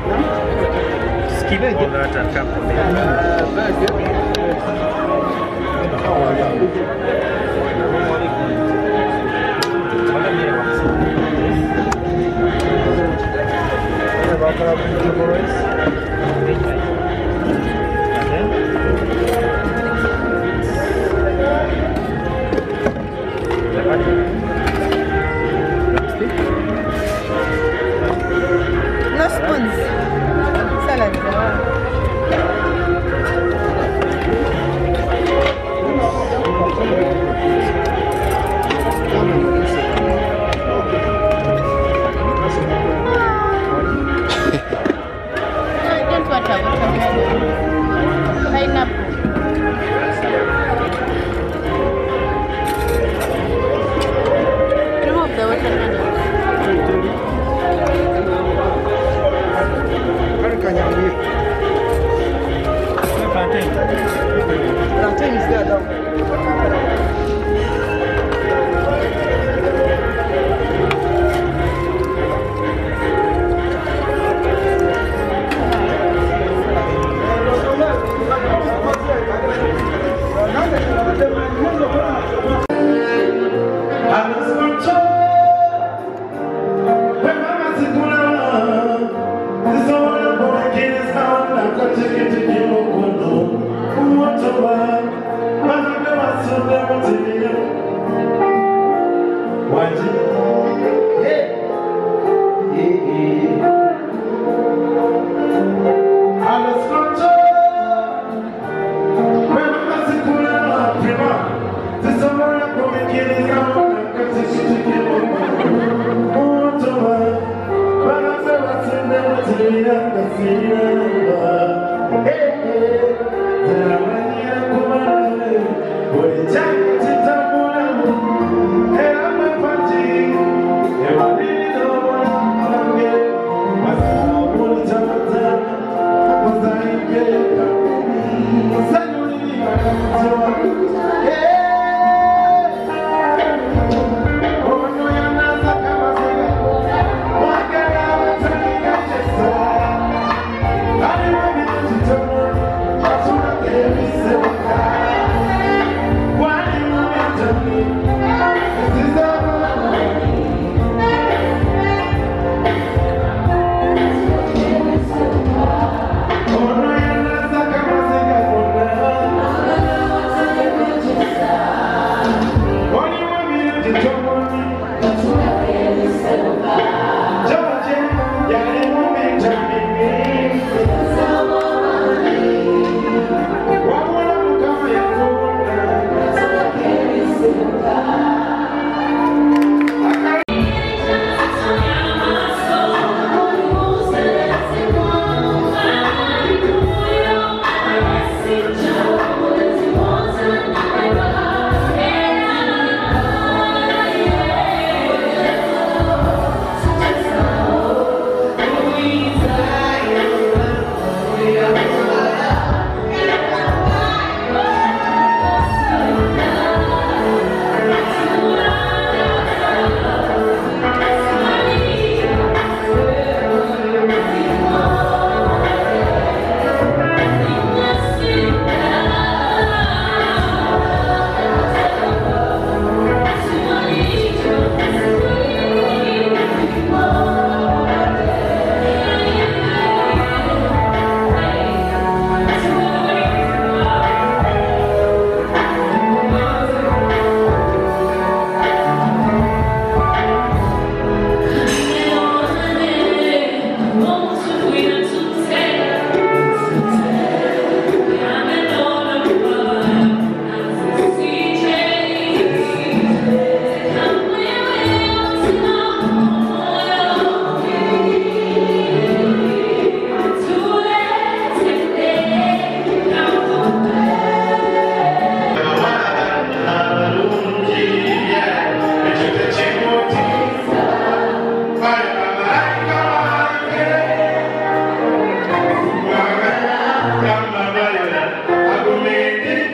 Skip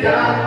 God.